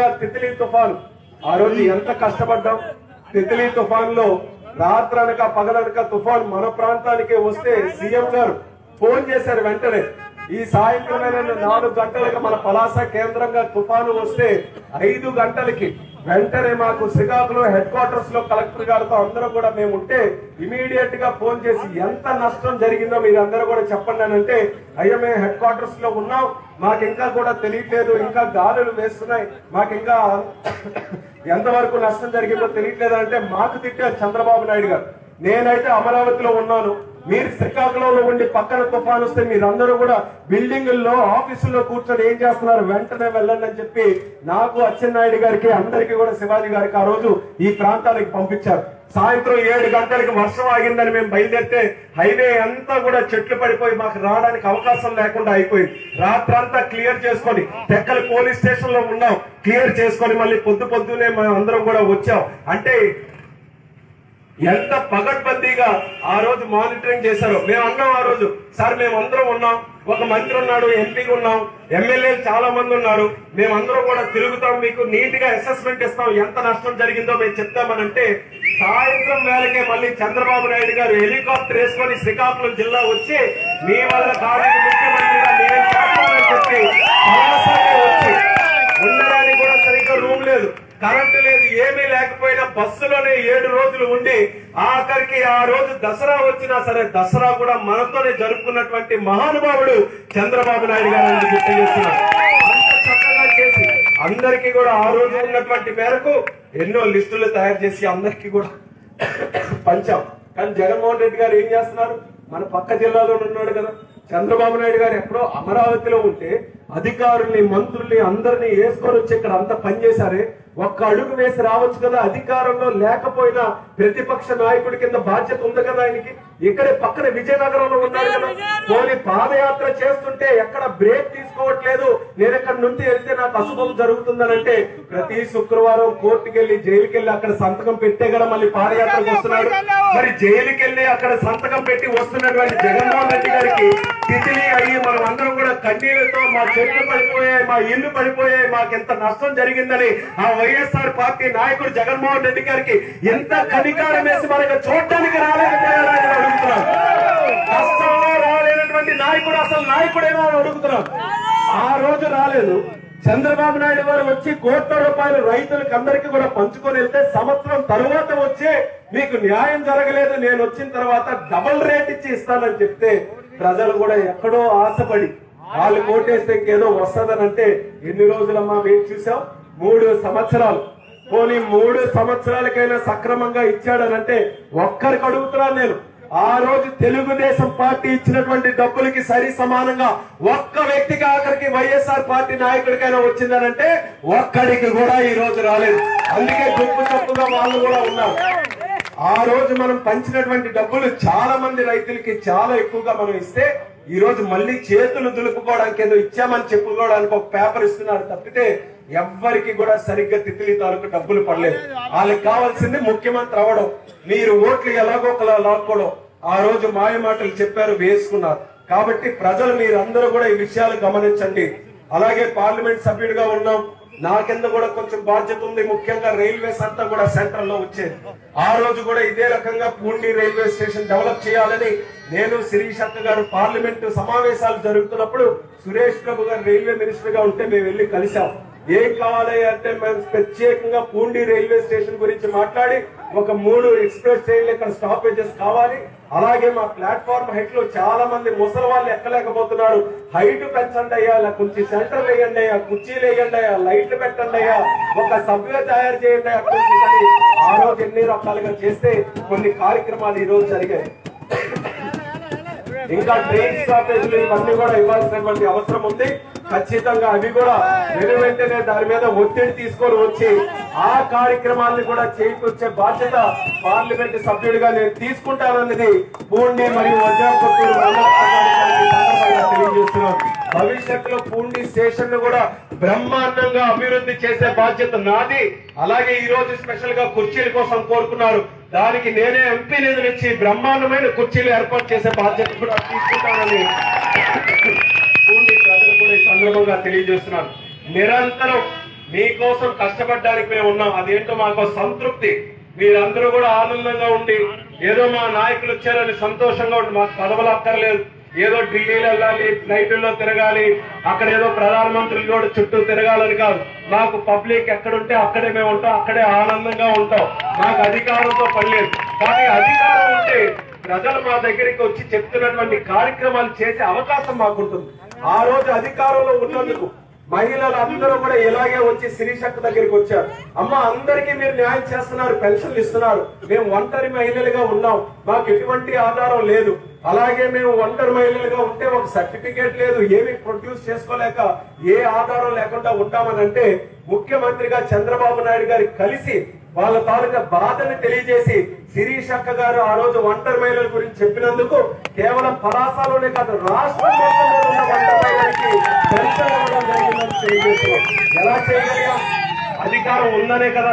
ముందుగా తిత్లీ తుఫాన్. ఆ రోజు ఎంత కష్టపడ్డాం? తిత్లీ తుఫాన్లో రాత్రనక పగలనక తుఫాన్ మన ప్రాంతానికి వస్తే సీఎం గారు ఫోన్ చేశారు వెంటనే. ఈ సాయంత్రమైన నాలుగు గంటలకు మన పలాస కేంద్రంగా తుఫాను వస్తే ఐదు గంటలకి వెంటనే మాకు శ్రీకాకుళం హెడ్ క్వార్టర్స్లో కలెక్టర్ గారితో అందరూ కూడా మేము ఉంటే ఇమీడియట్గా ఫోన్ చేసి ఎంత నష్టం జరిగిందో మీరు అందరూ కూడా చెప్పండి అని అంటే అయ్యా మేము హెడ్ క్వార్టర్స్లో ఉన్నాం. మాకు ఇంకా కూడా తెలియట్లేదు. ఇంకా గాలులు వేస్తున్నాయి. మాకు ఇంకా ఎంతవరకు నష్టం జరిగిందో తెలియట్లేదు అంటే మాకు తిట్టారు చంద్రబాబు నాయుడు గారు. నేనైతే అమరావతిలో ఉన్నాను. మీరు శ్రీకాకుళంలో ఉండి పక్కన తుఫాను వస్తే మీరందరూ కూడా బిల్డింగుల్లో ఆఫీసుల్లో కూర్చొని ఏం చేస్తున్నారు? వెంటనే వెళ్ళండి అని చెప్పి నాకు అచ్చెన్నాయుడు గారికి అందరికీ కూడా శివాజీ గారికి ఆ రోజు ఈ ప్రాంతానికి పంపించారు. సాయంత్రం ఏడు గంటలకు వర్షం ఆగిందని మేము బయలుదేరితే హైవే అంతా కూడా చెట్లు పడిపోయి మాకు రావడానికి అవకాశం లేకుండా అయిపోయింది. రాత్రంతా క్లియర్ చేసుకొని తెక్కలు పోలీస్ స్టేషన్లో ఉన్నాం. క్లియర్ చేసుకొని మళ్ళీ పొద్దు పొద్దునే మేము అందరం కూడా వచ్చాం. అంటే ఎంత పగడ్బందీగా ఆ రోజు మానిటరింగ్ చేశారో? మేము అన్నాం ఆ రోజు సార్ మేము అందరం ఉన్నాం. ఒక మంత్రి ఉన్నాడు ఎంపీగా ఉన్నాం. ఎమ్మెల్యేలు చాలా మంది ఉన్నారు. మేమందరం కూడా తిరుగుతాం. మీకు నీట్గా అసెస్మెంట్ ఇస్తాం. ఎంత నష్టం జరిగిందో మేము చెప్తామనంటే సాయంత్రం వేళకే మళ్ళీ చంద్రబాబు నాయుడు గారు హెలికాప్టర్ వేసుకొని శ్రీకాకుళం జిల్లా వచ్చి మీ వల్ల కాదు ముఖ్యమంత్రిగా నేను చేస్తానని చెప్పి పలాసకే వచ్చి ఉండడానికి కూడా సరిగ్గా రూమ్ లేదు కరెంటు లేదు ఏమీ లేకపోయినా బస్సులోనే ఏడు రోజులు ఉండి ఆఖరికి ఆ రోజు దసరా వచ్చినా సరే దసరా కూడా మనతోనే జరుపుకున్నటువంటి మహానుభావుడు చంద్రబాబు నాయుడు గారు గుర్తు చేస్తున్నారు అంత చక్కగా చేసి అందరికీ కూడా ఆ రోజు ఉన్నటువంటి మేరకు ఎన్నో లిస్టులు తయారు చేసి అందరికీ కూడా పంచాం. కానీ జగన్మోహన్ రెడ్డి గారు ఏం చేస్తున్నారు? మన పక్క జిల్లాలో ఉన్నాడు కదా. చంద్రబాబు నాయుడు గారు ఎక్కడో అమరావతిలో ఉంటే అధికారుల్ని మంత్రుల్ని అందరినీ వేసుకొని వచ్చి ఇక్కడ అంతా పనిచేశారే. ఒక్క అడుగు వేసి రావచ్చు కదా అధికారంలో లేకపోయినా ప్రతిపక్ష నాయకుడి కింద బాధ్యత ఉంది కదా ఆయనకి? ఇక్కడే పక్కన విజయనగరంలో ఉన్నాడు కదా? పోనీ పాదయాత్ర చేస్తుంటే ఎక్కడ బ్రేక్ తీసుకోవట్లేదు? నేను ఎక్కడ నుండి వెళ్తే నాకు అశుభం జరుగుతుందనంటే ప్రతి శుక్రవారం కోర్టుకి వెళ్ళి జైలుకి వెళ్ళి అక్కడ సంతకం పెట్టే కదా మళ్ళీ పాదయాత్రకు వస్తున్నాడు. మరి జైలుకి వెళ్ళి అక్కడ సంతకం పెట్టి వస్తున్నటువంటి జగన్మోహన్ రెడ్డి గారికి. తిథిలి అయ్యి మనం అందరం కూడా కన్నీళ్ళతో మా చెట్లు పడిపోయాయి మా ఇల్లు పడిపోయాయి మాకు ఎంత నష్టం జరిగిందని ఆ వైఎస్ఆర్ పార్టీ నాయకుడు జగన్మోహన్ రెడ్డి గారికి ఎంత అధికారం వేసి మనకు చూడటానికి రాలేకపోయారని కష్టంలో రాలేనటువంటి నాయకుడు అసలు నాయకుడేనా అని అడుగుతున్నాం ఆ రోజు రాలేదు. చంద్రబాబు నాయుడు గారు వచ్చి కోట్ల రూపాయలు రైతులకు అందరికీ కూడా పంచుకొని వెళ్తే సంవత్సరం తరువాత వచ్చే మీకు న్యాయం జరగలేదు నేను వచ్చిన తర్వాత డబుల్ రేట్ ఇచ్చి ఇస్తానని చెప్తే ప్రజలు కూడా ఎక్కడో ఆశపడి వాళ్ళు కోటేస్తే ఇంకేదో వస్తుందనంటే ఎన్ని రోజులమ్మా మేము చూసాం? మూడు సంవత్సరాలు. పోనీ మూడు సంవత్సరాలకైనా సక్రమంగా ఇచ్చాడనంటే ఒక్కరికి అడుగుతున్నాను నేను. ఆ రోజు తెలుగుదేశం పార్టీ ఇచ్చినటువంటి డబ్బులకి సరి సమానంగా ఒక్క వ్యక్తికి ఆఖరికి వైఎస్ఆర్ పార్టీ నాయకుడికైనా వచ్చిందనంటే ఒక్కడికి కూడా ఈ రోజు రాలేదు. అందుకే గుంపు తప్పుగా వాళ్ళు కూడా ఉన్నారు. ఆ రోజు మనం పంచినటువంటి డబ్బులు చాలా మంది రైతులకి చాలా ఎక్కువగా మనం ఇస్తే ఈ రోజు మళ్ళీ చేతులు దులుపుకోవడానికి ఏదో ఇచ్చామని చెప్పుకోవడానికి ఒక పేపర్ ఇస్తున్నారు తప్పితే ఎవ్వరికి కూడా సరిగ్గా తిత్తిలి తాలూకు డబ్బులు పడలేదు. వాళ్ళకి కావాల్సింది ముఖ్యమంత్రి అవ్వడం. మీరు ఓట్లు ఎలాగో ఒకలా లాక్కోవడం. ఆ రోజు మాయ మాటలు చెప్పారు వేసుకున్నారు. కాబట్టి ప్రజలు మీరందరూ కూడా ఈ విషయాలు గమనించండి. అలాగే పార్లమెంట్ సభ్యుడిగా ఉన్నాం. నా కింద కూడా కొంచెం బాధ్యత ఉంది. ముఖ్యంగా రైల్వేస్ అంతా కూడా సెంట్రల్లో వచ్చేది. ఆ రోజు కూడా ఇదే రకంగా పూండి రైల్వే స్టేషన్ డెవలప్ చేయాలని నేను శిరీష్ అక్క గారు పార్లమెంట్ సమావేశాలు జరుగుతున్నప్పుడు సురేష్ ప్రభు గారు రైల్వే మినిస్టర్గా ఉంటే మేము వెళ్ళి కలిసాం ఏం కావాలి అంటే మేము ప్రత్యేకంగా పూండి రైల్వే స్టేషన్ గురించి మాట్లాడి ఒక మూడు ఎక్స్ప్రెస్ ట్రైన్లు ఇక్కడ స్టాపేజెస్ కావాలి. అలాగే మా ప్లాట్ఫామ్ హైట్లో చాలా మంది ముసలి వాళ్ళు ఎక్కలేకపోతున్నారు. హైట్ పెంచండి అయ్యా ఇలా కొంచెం సెంటర్ వేయండి అయ్యా కుర్చీలు వేయండి అయ్యా లైట్లు పెట్టండి అయ్యా. ఒక సభ్యుగా తయారు చేయండి అయ్యా ఆ రోజు ఎన్ని రకాలుగా చేస్తే కొన్ని కార్యక్రమాలు ఈ రోజు జరిగాయి. ఇంకా ట్రైన్ స్టాపేజ్లు ఇవన్నీ కూడా ఇవ్వాల్సినటువంటి అవసరం ఉంది. ఖచ్చితంగా అవి కూడా వెను దాని మీద ఒత్తిడి తీసుకొని వచ్చి ఆ కార్యక్రమాలను కూడా చేకూర్చే బాధ్యత పార్లమెంట్ సభ్యుడిగా నేను తీసుకుంటానన్నది పూండి మరియు తెలియజేస్తున్నాను. భవిష్యత్తులో పూండి స్టేషన్ను కూడా బ్రహ్మాండంగా అభివృద్ధి చేసే బాధ్యత నాది. అలాగే ఈ రోజు స్పెషల్గా కుర్చీల కోసం కోరుకున్నారు. దానికి నేనే ఎంపీ నిధులు ఇచ్చి బ్రహ్మాండమైన కుర్చీలు ఏర్పాటు చేసే బాధ్యత కూడా తీసుకుంటానని పూండి ప్రజలు కూడా ఈ సందర్భంగా తెలియజేస్తున్నారు నిరంతరం మీకోసం కష్టపడడానికి మేము ఉన్నాం. అదేంటో మాకు సంతృప్తి. మీరందరూ కూడా ఆనందంగా ఉండి ఏదో మా నాయకులు వచ్చారని సంతోషంగా ఉండి మాకు పదవులు అక్కర్లేదు. ఏదో ఢిల్లీలో వెళ్ళాలి ఫ్లైట్లో తిరగాలి అక్కడ ఏదో ప్రధానమంత్రులు కూడా చుట్టూ తిరగాలని కాదు. మాకు పబ్లిక్ ఎక్కడుంటే అక్కడే మేము ఉంటాం అక్కడే ఆనందంగా ఉంటాం. మాకు అధికారంతో పని లేదు. కానీ అధికారం ఉంటే ప్రజలు మా దగ్గరికి వచ్చి చెప్తున్నటువంటి కార్యక్రమాలు చేసే అవకాశం మాకుంటుంది. ఆ రోజు అధికారంలో ఉన్నందుకు మహిళలు అందరూ కూడా ఇలాగే వచ్చి శిరీషక్క దగ్గరికి వచ్చారు. అమ్మ అందరికీ మీరు న్యాయం చేస్తున్నారు పెన్షన్లు ఇస్తున్నారు. మేము ఒంటరి మహిళలుగా ఉన్నాం. మాకు ఎటువంటి ఆధారం లేదు. అలాగే మేము ఒంటరి మహిళలుగా ఉంటే ఒక సర్టిఫికేట్ లేదు ఏమి ప్రొడ్యూస్ చేసుకోలేక ఏ ఆధారం లేకుండా ఉంటామని అంటే ముఖ్యమంత్రిగా చంద్రబాబు నాయుడు గారి కలిసి వాళ్ళ తాలూకా బాధను తెలియజేసి శిరీష్ అక్క గారు ఆ రోజు ఒంటరి మహిళల గురించి చెప్పినందుకు కేవలం పలాసాలోనే కాదు రాష్ట్రం ఉన్న ఒంటరి మహిళలకి ఎలా చేయగలిగాం? అధికారం ఉందనే కదా.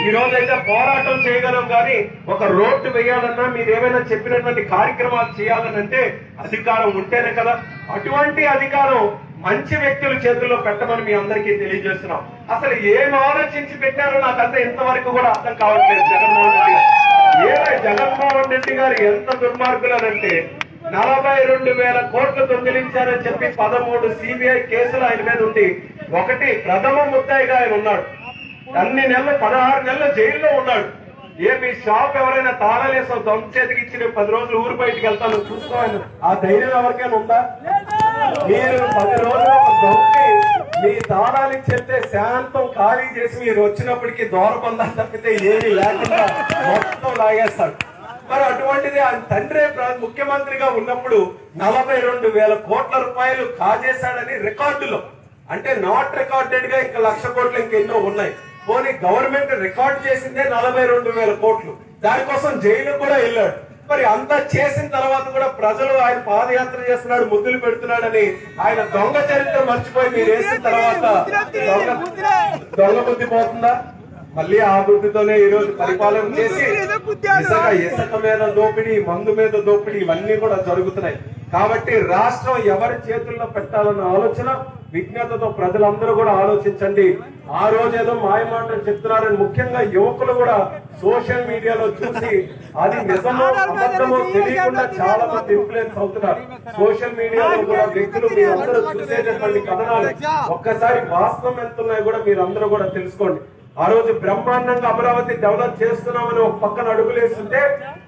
ఈ రోజు అయితే పోరాటం చేయగలం కానీ ఒక రోడ్డు వేయాలన్నా మీరు ఏమైనా చెప్పినటువంటి కార్యక్రమాలు చేయాలనంటే అధికారం ఉంటేనే కదా. అటువంటి అధికారం మంచి వ్యక్తుల చేతుల్లో పెట్టమని మీ అందరికీ తెలియజేస్తున్నాం. అసలు ఏం ఆలోచించి పెట్టారో నాకంతా ఇంతవరకు కూడా అర్థం కావట్లేదు. జగన్మోహన్ రెడ్డి గారు. జగన్మోహన్ రెడ్డి గారు ఎంత దుర్మార్గులనంటే నలభై రెండు వేల కోట్లు దొంగిలించారని చెప్పి పదమూడు సిబిఐ కేసులు ఆయన మీద ఉంది. ఒకటి ప్రథమ ముద్దాయిగా ఆయన ఉన్నాడు. అన్ని నెలలు పదహారు నెలలు జైల్లో ఉన్నాడు. ఏ మీ షాప్ ఎవరైనా తాళలేసో దొంగ చేతికి ఇచ్చి పది రోజులు ఊరు బయటికి వెళ్తాను చూసుకోవాలి ఆ ధైర్యం ఎవరికైనా ఉందా? మీరు పది రోజులు మీ దానానికి చెప్తే శాంతం ఖాళీ చేసి మీరు వచ్చినప్పటికీ దూరబంధాలు తప్పితే ఏమీ లేకుండా మొత్తం లాగేస్తాడు మరి అటువంటిది ఆయన తండ్రి ముఖ్యమంత్రిగా ఉన్నప్పుడు నలభై రెండు వేల కోట్ల రూపాయలు కాజేశాడని రికార్డులో. అంటే నాట్ రికార్డెడ్గా ఇంకా లక్ష కోట్లు ఇంకెన్నో ఉన్నాయి. పోనీ గవర్నమెంట్ రికార్డ్ చేసిందే నలభై రెండు వేల కోట్లు. దానికోసం జైలు కూడా వెళ్ళాడు. మరి అంతా చేసిన తర్వాత కూడా ప్రజలు ఆయన పాదయాత్ర చేస్తున్నాడు ముద్దులు పెడుతున్నాడని ఆయన దొంగ చరిత్ర మర్చిపోయి మీరు వేసిన తర్వాత దొంగ దొంగ బుద్ధి పోతుందా? మళ్ళీ ఆ బుద్ధితోనే ఈ రోజు పరిపాలన చేసి ఇసుక ఇసుక మీద దోపిడీ మందు మీద దోపిడీ ఇవన్నీ కూడా జరుగుతున్నాయి. కాబట్టి రాష్ట్రం ఎవరి చేతుల్లో పెట్టాలన్న ఆలోచన విజ్ఞతతో ప్రజలందరూ కూడా ఆలోచించండి. ఆ రోజు ఏదో మాయమాటలు చెప్తున్నారని ముఖ్యంగా యువకులు కూడా సోషల్ మీడియాలో చూసి అది నిజమో అబద్ధమో తెలియకుండా చాలా మంది ఇన్ఫ్లుయెన్స్ అవుతున్నారు. సోషల్ మీడియాలో కూడా వ్యక్తులు మీరందరూ చూసేటటువంటి కథనాలు. ఒక్కసారి వాస్తవం ఎంత ఉన్నాయో కూడా మీరందరూ కూడా తెలుసుకోండి. ఆ రోజు బ్రహ్మాండంగా అమరావతి డెవలప్ చేస్తున్నామని ఒక పక్కన అడుగులేస్తుంటే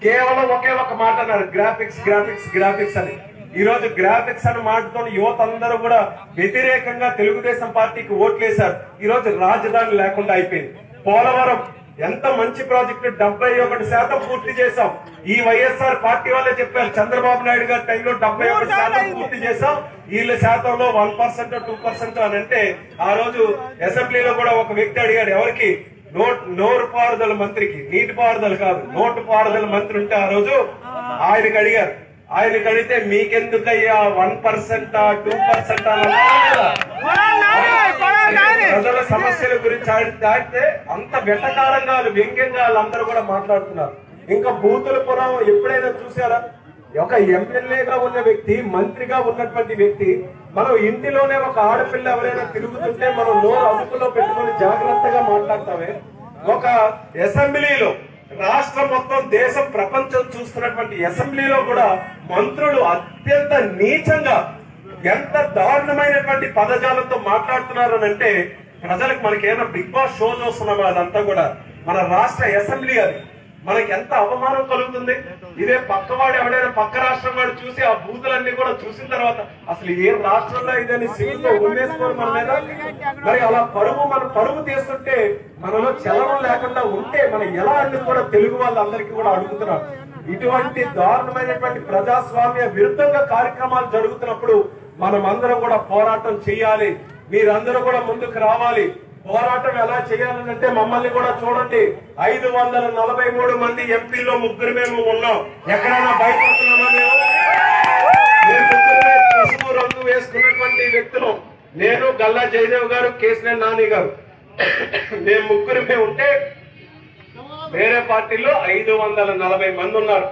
కేవలం ఒకే ఒక మాట అన్నారు. గ్రాఫిక్స్ గ్రాఫిక్స్ గ్రాఫిక్స్ అని. ఈ రోజు గ్రాఫిక్స్ అని మాటతో యువత అందరూ కూడా వ్యతిరేకంగా తెలుగుదేశం పార్టీకి ఓట్లేశారు. ఈ రోజు రాజధాని లేకుండా అయిపోయింది. పోలవరం ఎంత మంచి ప్రాజెక్టు డెబ్బై ఒకటి శాతం పూర్తి చేశాం. ఈ వైఎస్ఆర్ పార్టీ వాళ్ళే చెప్పారు చంద్రబాబు నాయుడు గారి టైంలో డెబ్బై ఒకటి శాతం పూర్తి చేశాం. వీళ్ళ శాతంలో వన్ పర్సెంట్ టూ పర్సెంట్ అని అంటే ఆ రోజు అసెంబ్లీలో కూడా ఒక వ్యక్తి అడిగాడు ఎవరికి? నోట్ నోరు పారుదల మంత్రికి. నీటి పారుదల కాదు నోటు పారుదల మంత్రి ఉంటే ఆ రోజు ఆయనకి అడిగారు. ఆయనకి అడిగితే మీకెందుకయ్యా? వన్ పర్సెంట్ టూ పర్సెంట్ ప్రజల సమస్యల గురించి ఆయన దాటితే అంత వెటకారంగా వ్యంగ్యంగా వాళ్ళందరూ కూడా మాట్లాడుతున్నారు. ఇంకా బూతులపురం ఎప్పుడైనా చూసారా ఒక ఎమ్మెల్యేగా ఉన్న వ్యక్తి మంత్రిగా ఉన్నటువంటి వ్యక్తి మనం ఇంటిలోనే ఒక ఆడపిల్ల ఎవరైనా తిరుగుతుంటే మనం నోరు అదుపులో పెట్టుకొని జాగ్రత్తగా మాట్లాడతామే. ఒక అసెంబ్లీలో రాష్ట్రం మొత్తం దేశం ప్రపంచం చూస్తున్నటువంటి అసెంబ్లీలో కూడా మంత్రులు అత్యంత నీచంగా ఎంత దారుణమైనటువంటి పదజాలంతో మాట్లాడుతున్నారు అంటే ప్రజలకు మనకి ఏమైనా బిగ్ బాస్ షో చూస్తున్నామా అదంతా కూడా? మన రాష్ట్ర అసెంబ్లీ అది. మనకి ఎంత అవమానం కలుగుతుంది? ఇదే పక్కవాడు ఎవడైనా పక్క రాష్ట్రం వాడు చూసి ఆ బూతులన్నీ కూడా చూసిన తర్వాత అసలు ఏ రాష్ట్రంలో ఇదని సివిల్తో మన మీద? మరి అలా పరువు మన పరువు తీస్తుంటే మనలో చలనం లేకుండా ఉంటే మనం ఎలా అని కూడా తెలుగు వాళ్ళందరికీ కూడా అడుగుతున్నారు. ఇటువంటి దారుణమైనటువంటి ప్రజాస్వామ్య విరుద్ధంగా కార్యక్రమాలు జరుగుతున్నప్పుడు మనమందరం కూడా పోరాటం చేయాలి. మీరందరూ కూడా ముందుకు రావాలి. పోరాటం ఎలా చేయాలంటే మమ్మల్ని కూడా చూడండి. ఐదు వందల నలభై మూడు మంది ఎంపీల్లో ముగ్గురు మేము ఉన్నాం. ఎక్కడైనా భయపడుతున్నామా మేము? రంగు వేసుకున్నటువంటి వ్యక్తులు. నేను గల్లా జయదేవ్ గారు కేసీఆర్ నాని గారు. మేము ముగ్గురమే ఉంటే వేరే పార్టీలో ఐదు వందల నలభై మంది ఉన్నారు.